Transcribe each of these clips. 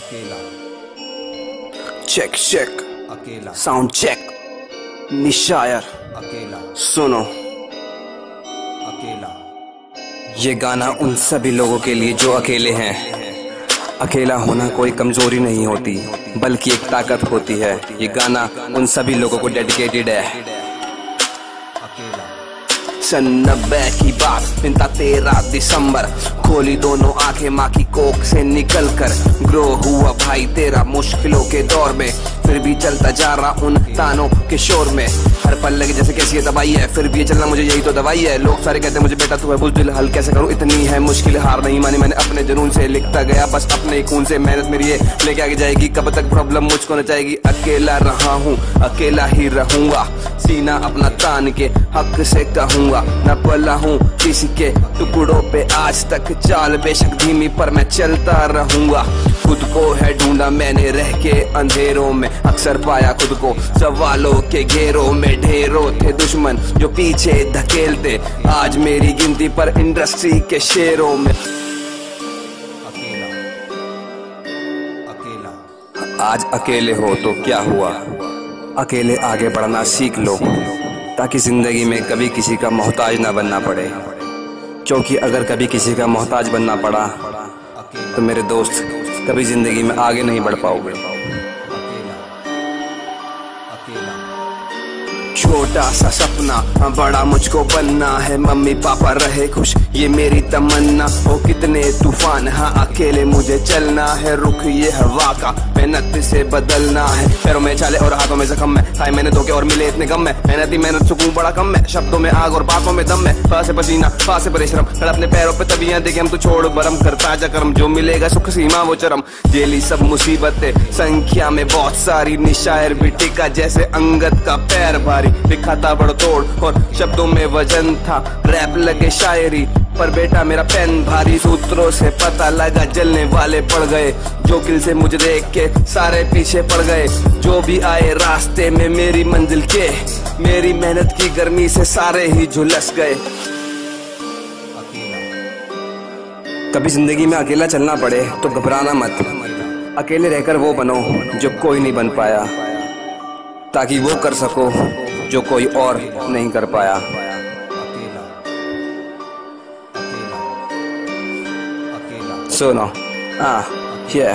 अकेला। Check check अकेला। Sound check निशायर अकेला। सुनो। अकेला। ये गाना उन सभी लोगों के लिए जो अकेले हैं। अकेला होना कोई कमज़ोरी नहीं होती बल्कि एक ताकत होती है। ये गाना उन सभी लोगों को डेडिकेटेड है। अकेला। सन नब्बे की बात। था तेरह दिसंबर। खोली दोनों आँखें माँ की कोख से निकल कर ग्रो हुआ भाई तेरा मुश्किलों के दौर में। फिर भी चलता जा रहा उन तानों के शोर में। हर पल लगे जैसे कैसी ये दवाई है। फिर भी ये चलना मुझे यही तो दवाई है। लोग सारे कहते हैं, मुझे बेटा, तू है बुझ दिल हल कैसे करूँ? इतनी है मुश्किल, हार नहीं मानी मैंने अपने जुनून से। लिखता गया बस अपने ही खून से। मेहनत मेरी लेके आगे जाएगी। कब तक प्रॉब्लम मुझको न जाएगी अकेला रहा हूँ, अकेला ही रहूँगा। सीना अपना तान के हक से कहूँगा। न पला हूँ किसी के टुकड़ों पे आज तक चाल। बेशक धीमी पर मैं चलता रहूँगा। खुद को है ढूंढा मैंने रह के अंधेरों में। अक्सर पाया खुद को सवालों के घेरों में। ढेरों थे दुश्मन जो पीछे धकेलते। आज मेरी गिनती पर इंडस्ट्री के शेरों में। अकेला। अकेला। आज अकेले हो तो क्या हुआ? अकेले आगे बढ़ना सीख लो, ताकि ज़िंदगी में कभी किसी का मोहताज ना बनना पड़े। क्योंकि अगर कभी किसी का मोहताज बनना पड़ा तो मेरे दोस्त कभी ज़िंदगी में आगे नहीं बढ़ पाओगे। छोटा सा सपना हाँ, बड़ा मुझको बनना है। मम्मी पापा रहे खुश ये मेरी तमन्ना। हो कितने तूफ़ान हाँ अकेले मुझे चलना है। रुख ये हवा का मेहनत से बदलना है। पैरों में चाले और हाथों में जख्म है। खाए मैंने धोखे और मिले इतने कम है मेहनत ही मेहनत सुकून बड़ा कम है। शब्दों में आग और बातों में दम है। पास पसीना पास परिश्रम। अपने पैरों पे तबियाँ देखे हम तो छोड़ बरम। ताज़ा कर्म जो मिलेगा सुख सीमा वो चरम। जेली सब मुसीबतें संख्या में बहुत सारी निशायर भी टिका जैसे अंगत का पैर भारी लिखा था बड़ तोड़, और शब्दों में वज़न था। रैप लगे शायरी, पर बेटा मेरा पेन भारी। सूत्रों से पता लगा जलने वाले पड़ गए, जो किल से मुझे देख के सारे पीछे पड़ गए। जो भी आए रास्ते में मेरी मंजिल के, मेरी मेहनत की गर्मी से सारे ही झुलस गए। कभी ज़िंदगी में अकेला चलना पड़े तो घबराना मत। अकेले रहकर वो बनो जो कोई नहीं बन पाया। ताकि वो कर सको जो कोई और नहीं कर पाया। सुनो। हाँ ये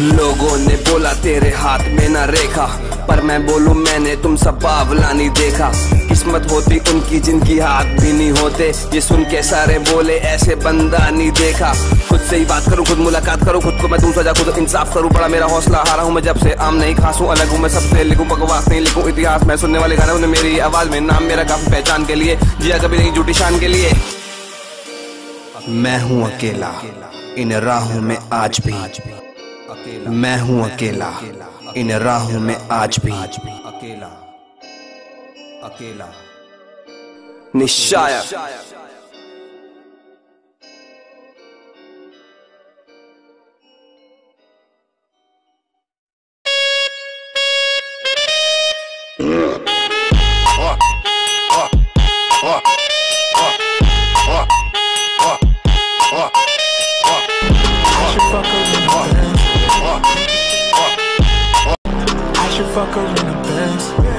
लोगों ने बोला, तेरे हाथ में ना रेखा, पर मैं बोलू, मैंने तुम सब बावला नहीं देखा। किस्मत होती उनकी जिनकी हाथ भी नहीं होते। ये सुन के सारे बोले, ऐसे बंदा नहीं देखा। खुद से ही बात करूँ, खुद मुलाकात करूँ, खुद को मैं दूँ सजा खुद इंसाफ करूँ। बड़ा मेरा हौसला हारा हूँ मैं जब से आम नहीं खासूं, अलग हूँ मैं सबसे लिखूं, बकवास नहीं लिखूं। इतिहास मैं सुनने वाले गाने उन्हें मेरी आवाज़ में नाम, मेरा काफ़ी पहचान के लिए, जिया कभी नहीं झूठी शान के लिए। मैं हूँ अकेला, इन राहों में आज भी। मैं हूँ अकेला, इन राहों में आज भी। अकेला अकेला निश्चय Fuck her in the best.